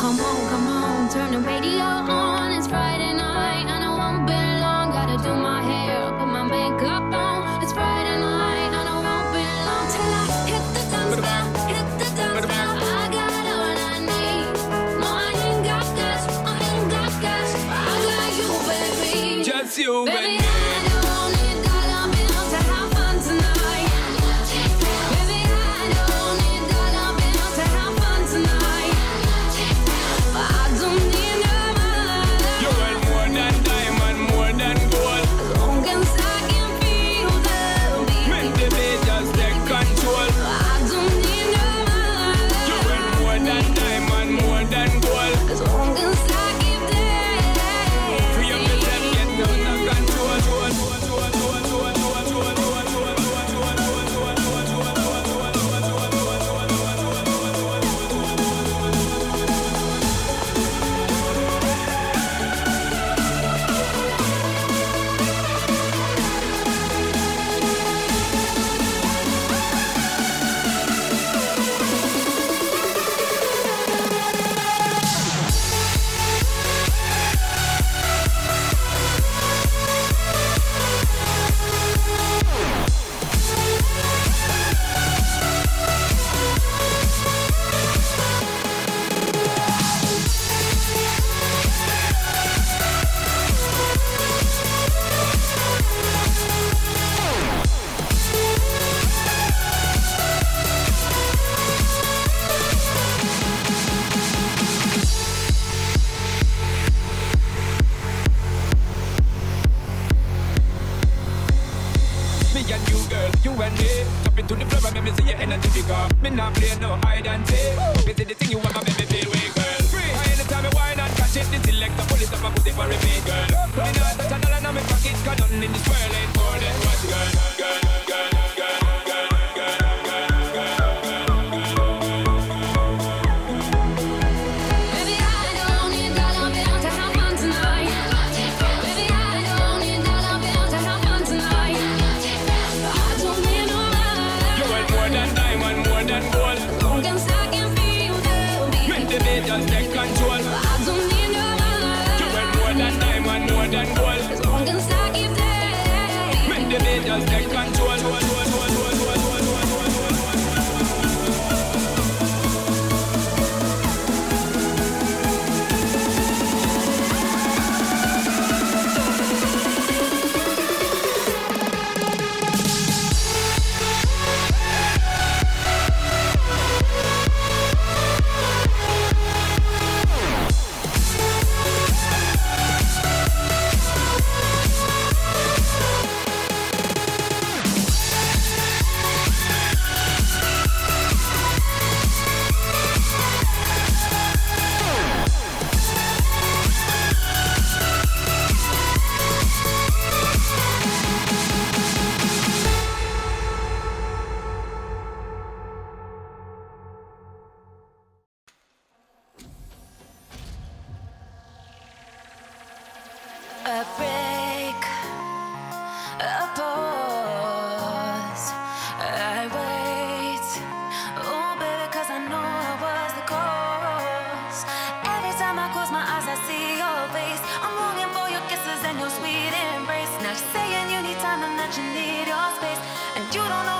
the radio on. It's Friday night and I won't be long. Gotta do my hair, put my makeup on. It's Friday night and I won't be long till I hit the dance floor, hit the dance floor. I got all I need. No, I ain't got gas, I ain't got gas. I got you, baby. Just you, Baby, baby. Make me see your energy because me not play no hide and seek. See the thing you want, make me feel way, girl. Free. I anytime me wine and catch it, the selector pull it up and put it for repeat, girl. Me not touch a dollar in my 'cause nothing in this world ain't Make beat. A break, a pause. I wait, oh baby, I know I was the cause. Every time I close my eyes, I see your face. I'm longing for your kisses and your sweet embrace. Now you're saying you need time and that you need your space, and you don't